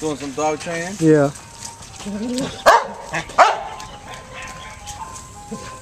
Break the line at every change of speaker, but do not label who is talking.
Doing some dog training?
Yeah.